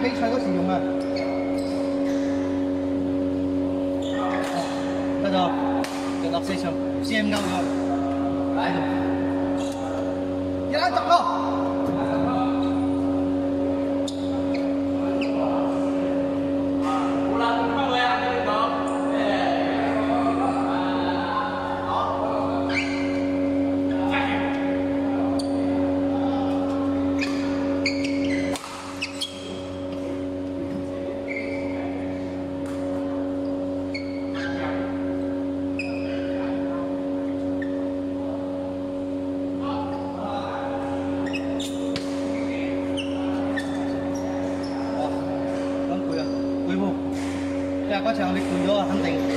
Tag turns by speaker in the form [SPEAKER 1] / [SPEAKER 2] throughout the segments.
[SPEAKER 1] 可以穿个就你估咗啊？肯定。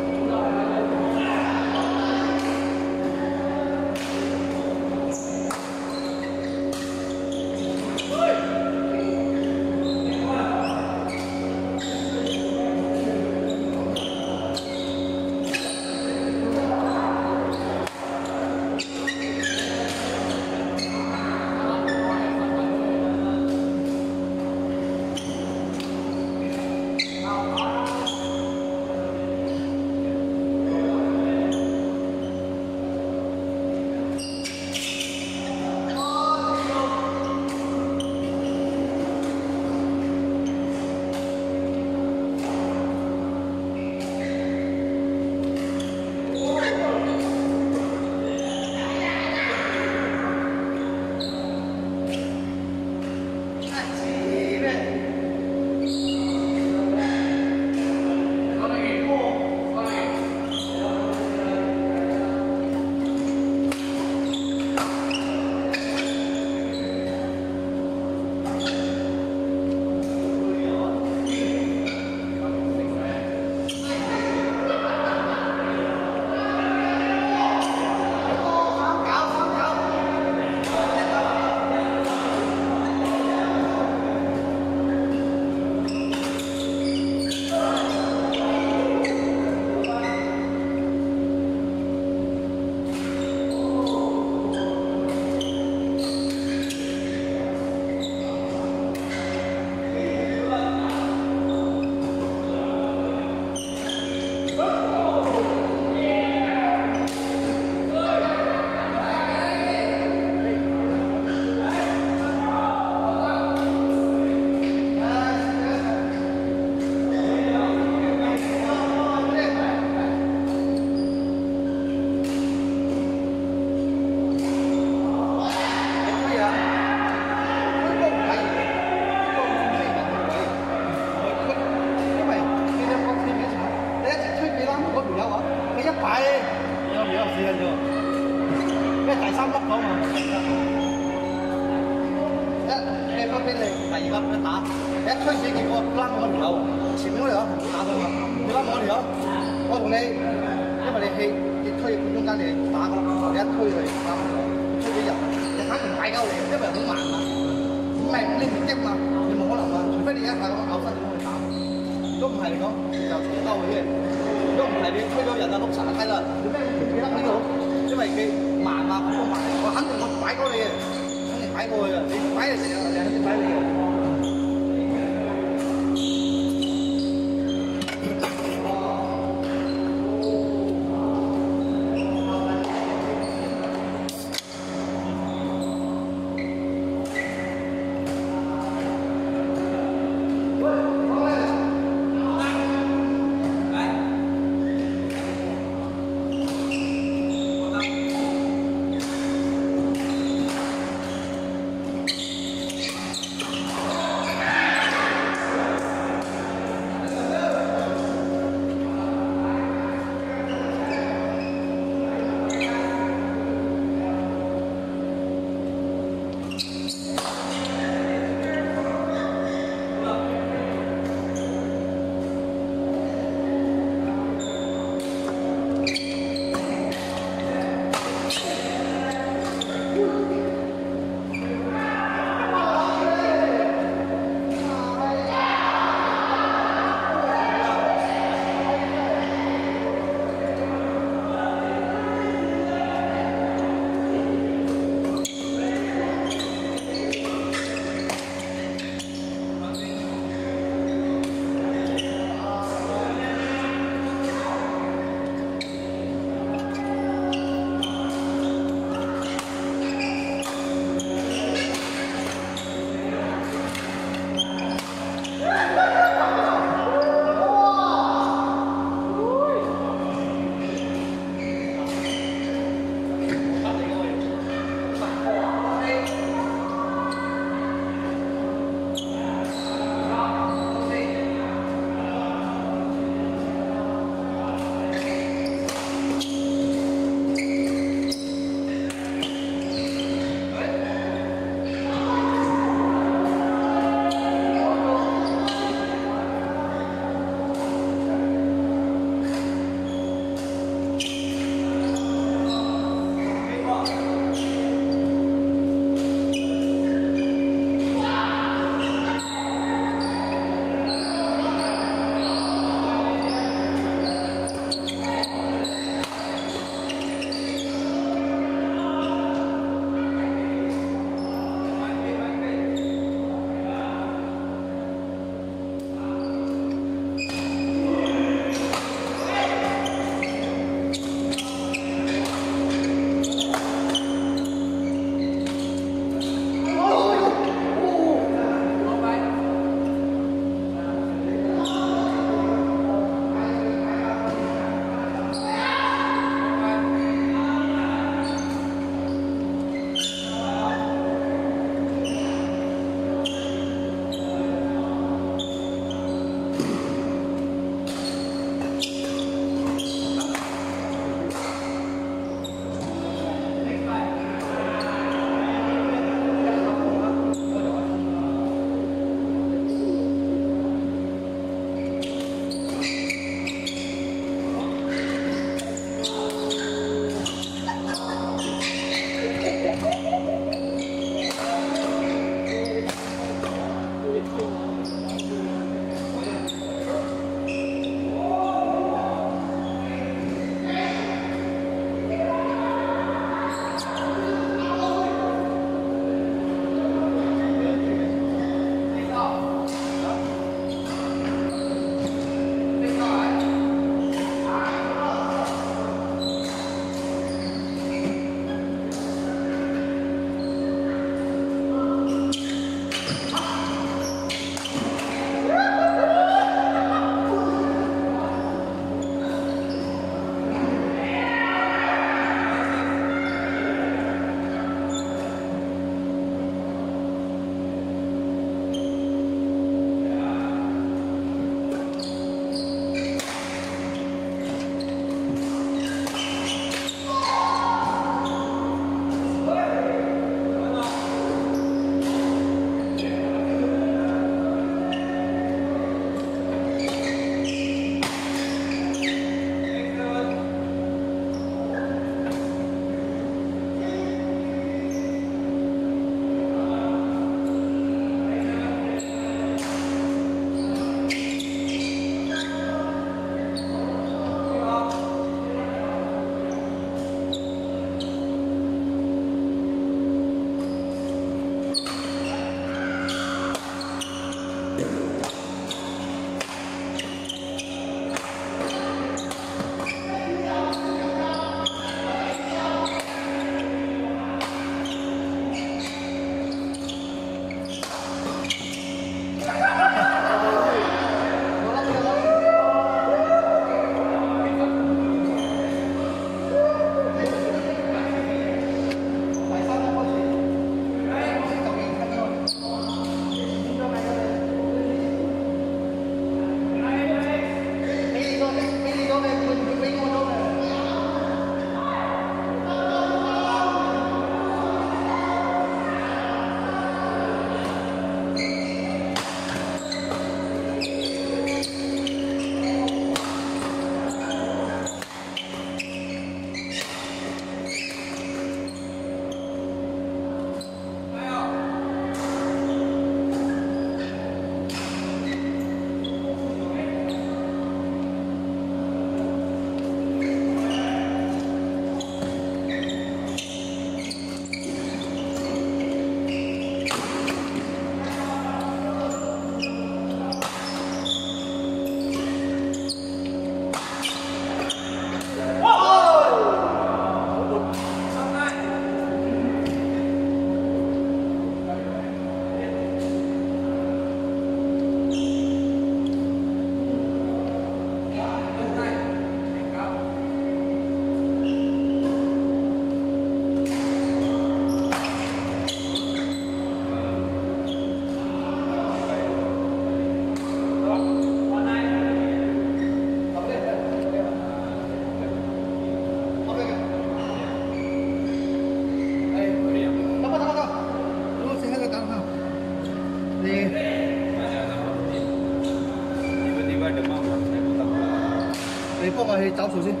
[SPEAKER 1] 去找手机。